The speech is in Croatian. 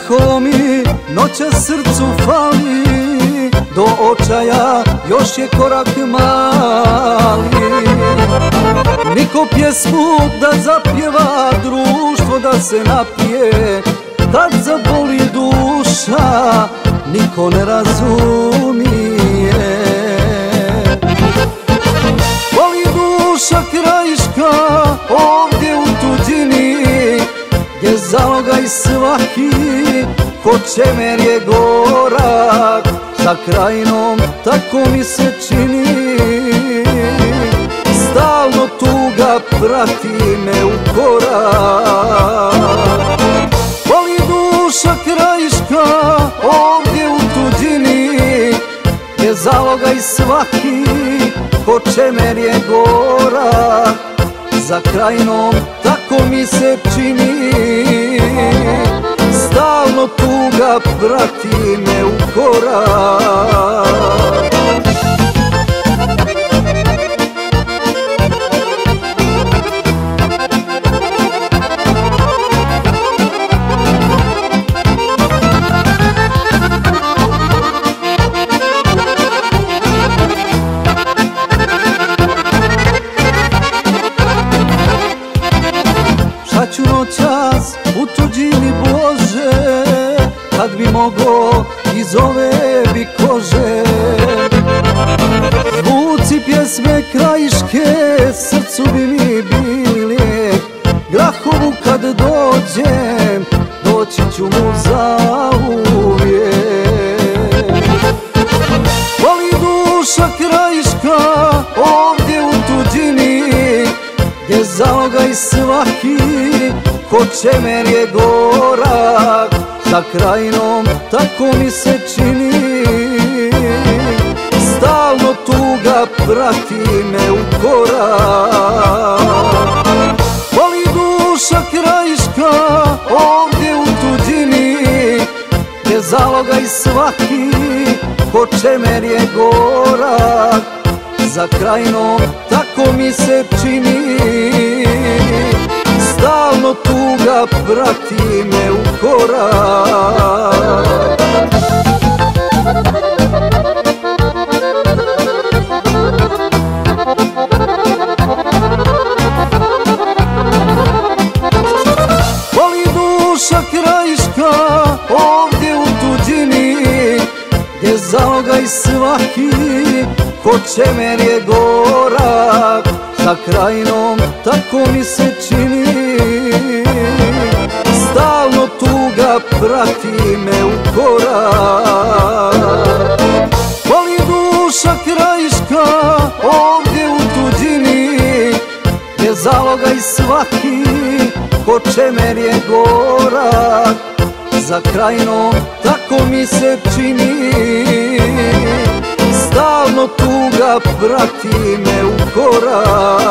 kako mi noća srcu fali Do očaja još je korak mali. Niko pjesmu da zapjeva društvo da se napije Tad zaboli duša, niko ne razumije. Svaki Ko čemer je gorak Za krajinom tako mi se čini. Stalno tuga prati me u korak. Voli duša krajiška Ovdje u tuđini Gdje zaloga i svaki Ko čemer je gorak Za krajinom tako mi se čini tuga prati me u korak Šta ću noćas u tuđini Bože Kad bi mogo iz ove bi kože. Zvuci pjesme krajiške Srcu bi mi bili. Grahovu kad dođem Doći ću mu za uvijek Voli duša krajiška Ovdje u tuđini Gdje zaloga i svaki Ko čemer je gorak Za krajinom tako mi se čini. Stalno tuga prati me u korak. Voli duša krajiška Ovdje u tuđini Gdje zaloga i svaki Ko čemer je gorak. Za krajinom tako mi se čini. Stalno tuga prati me I svaki ko čemer je gorak Za krajinom tako mi se čini. Stalno tuga prati me u korak. Voli duša krajiška ovdje u tuđini Gdje zaloga svaki ko čemer je gorak Za krajinom tako mi se čini? Stalno tuga prati me u korak